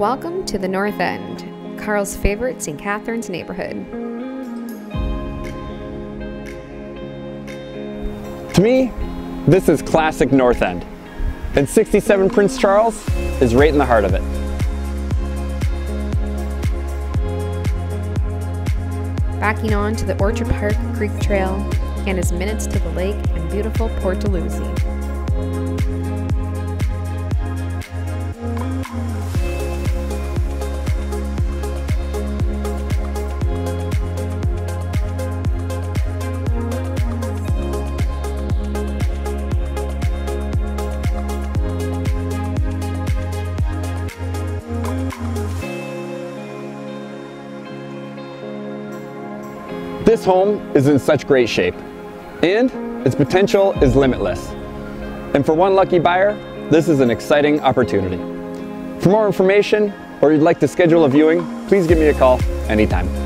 Welcome to the North End, Karl's favorite St. Catharines neighborhood. To me, this is classic North End. And 67 Prince Charles is right in the heart of it. Backing on to the Orchard Park Creek Trail and is minutes to the lake and beautiful Port Dalhousie. This home is in such great shape, and its potential is limitless. And for one lucky buyer, this is an exciting opportunity. For more information, or you'd like to schedule a viewing, please give me a call anytime.